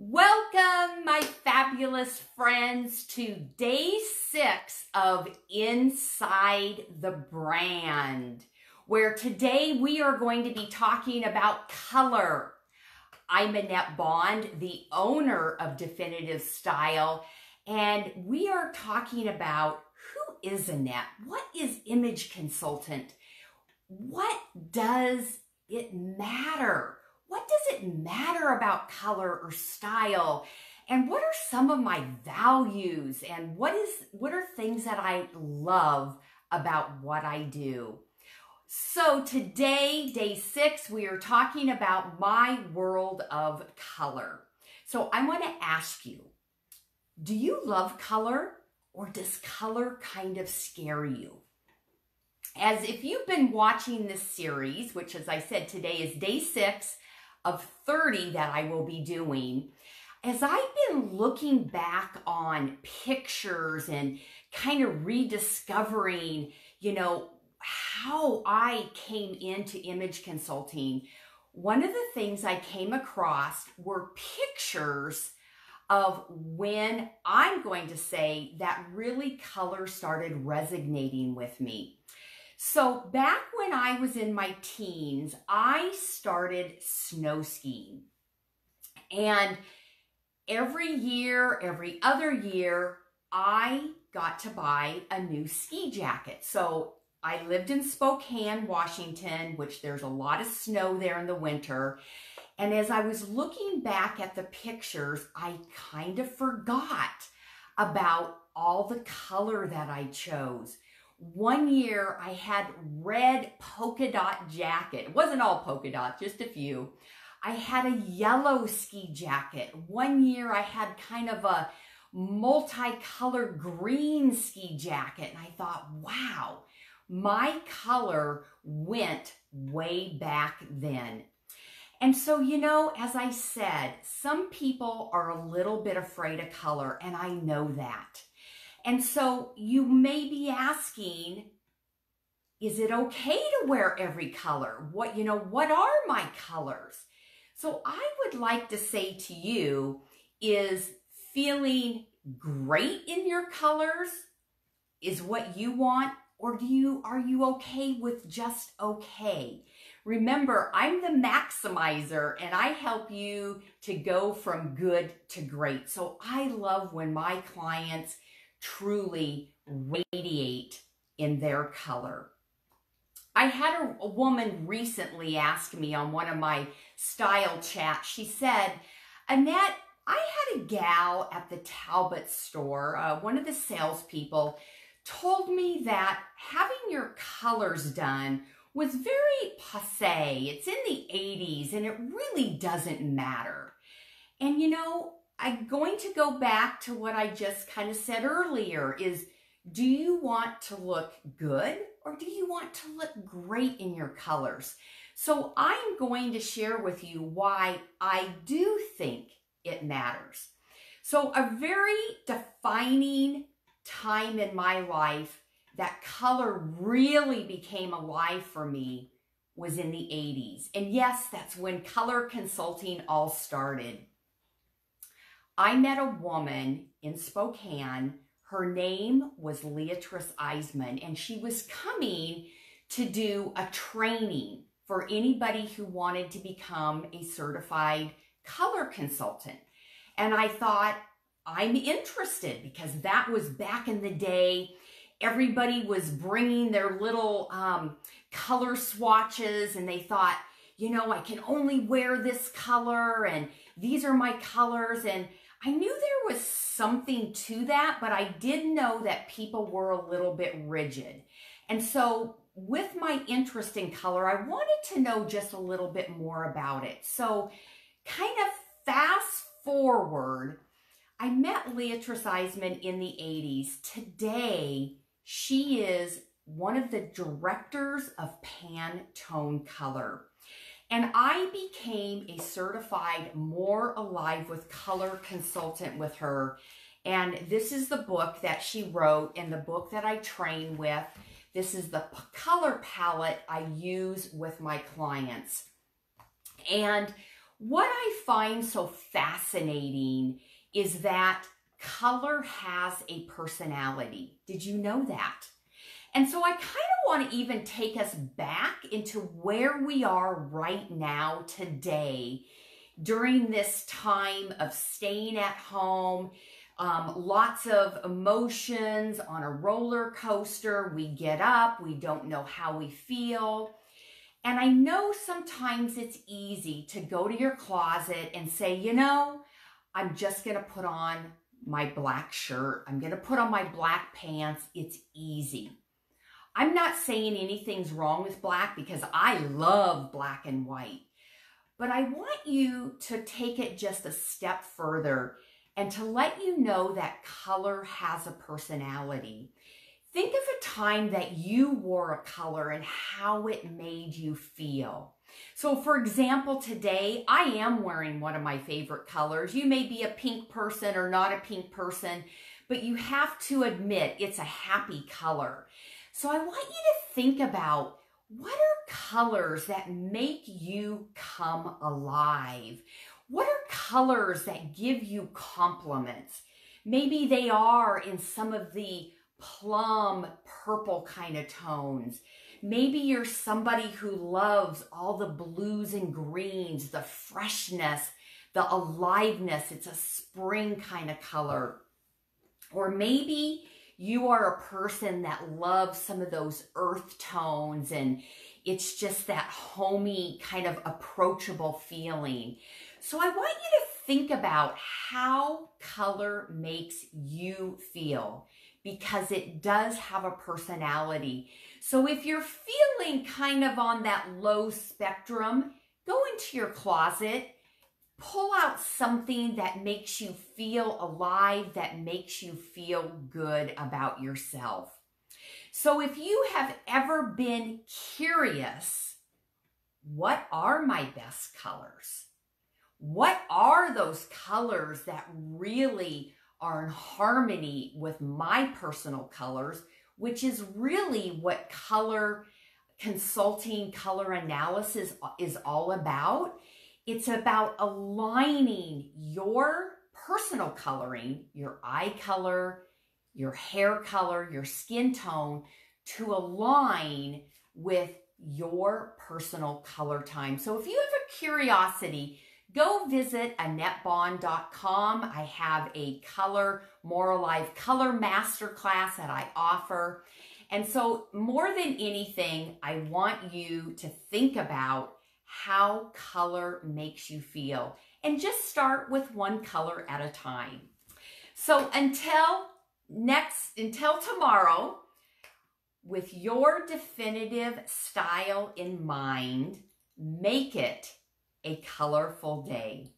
Welcome, my fabulous friends, to day six of Inside the Brand, where today we are going to be talking about color. I'm Annette Bond, the owner of Definitive Style, and we are talking about who is Annette? What is image consultant? What does it matter? What does it matter about color or style? And what are some of my values? And what is what are things that I love about what I do? So today, day six, we are talking about my world of color. So I want to ask you, do you love color or does color kind of scare you? As if you've been watching this series, which as I said, today is day six, of 30 that I will be doing, as I've been looking back on pictures and kind of rediscovering, you know, how I came into image consulting, one of the things I came across were pictures of when I'm going to say that really color started resonating with me. So back when I was in my teens, I started snow skiing. And every year, every other year, I got to buy a new ski jacket. So I lived in Spokane, Washington, which there's a lot of snow there in the winter. And as I was looking back at the pictures, I kind of forgot about all the color that I chose. One year I had red polka dot jacket. It wasn't all polka dot, just a few. I had a yellow ski jacket. One year I had kind of a multicolored green ski jacket. And I thought, wow, my color went way back then. And so, you know, as I said, some people are a little bit afraid of color, and I know that. And so you may be asking, is it okay to wear every color? What, you know, what are my colors? So I would like to say to you is feeling great in your colors is what you want or do you are you okay with just okay? Remember, I'm the maximizer and I help you to go from good to great. So I love when my clients truly radiate in their color. I had a, a, woman recently ask me on one of my style chats, she said, Annette, I had a gal at the Talbot store, uh, one of the salespeople, told me that having your colors done was very passe. It's in the 80s and it really doesn't matter. And you know, I'm going to go back to what I just kind of said earlier is do you want to look good or do you want to look great in your colors? So I'm going to share with you why I do think it matters. So a very defining time in my life that color really became alive for me was in the 80s. And yes, that's when color consulting all started. I met a woman in Spokane. Her name was Leatrice Eiseman, and she was coming to do a training for anybody who wanted to become a certified color consultant. And I thought, I'm interested because that was back in the day. Everybody was bringing their little um, color swatches and they thought, you know, I can only wear this color and these are my colors. And I knew there was something to that, but I did know that people were a little bit rigid. And so with my interest in color, I wanted to know just a little bit more about it. So kind of fast forward, I met Leatrice Eiseman in the 80s. Today, she is one of the directors of Pantone Color. And I became a certified More Alive with Color consultant with her. And this is the book that she wrote and the book that I train with. This is the color palette I use with my clients. And What I find so fascinating is that color has a personality. Did you know that? And so I kind of want to even take us back into where we are right now today during this time of staying at home, um, lots of emotions on a roller coaster. We get up, we don't know how we feel. And I know sometimes it's easy to go to your closet and say, you know, I'm just going to put on my black shirt. I'm going to put on my black pants. It's easy. I'm not saying anything's wrong with black because I love black and white. But I want you to take it just a step further and to let you know that color has a personality. Think of a time that you wore a color and how it made you feel. So for example, today I am wearing one of my favorite colors. You may be a pink person or not a pink person, but you have to admit it's a happy color. So I want you to think about what are colors that make you come alive? What are colors that give you compliments? Maybe they are in some of the plum purple kind of tones. Maybe you're somebody who loves all the blues and greens, the freshness, the aliveness. It's a spring kind of color. Or maybe you are a person that loves some of those earth tones and it's just that homey kind of approachable feeling. So I want you to think about how color makes you feel because it does have a personality. So if you're feeling kind of on that low spectrum, go into your closet pull out something that makes you feel alive, that makes you feel good about yourself. So if you have ever been curious, what are my best colors? What are those colors that really are in harmony with my personal colors, which is really what color consulting, color analysis is all about it's about aligning your personal coloring, your eye color, your hair color, your skin tone to align with your personal color time. So if you have a curiosity, go visit AnnetteBond.com. I have a color, more alive color masterclass that I offer. And so more than anything, I want you to think about how color makes you feel. And just start with one color at a time. So until next, until tomorrow, with your definitive style in mind, make it a colorful day.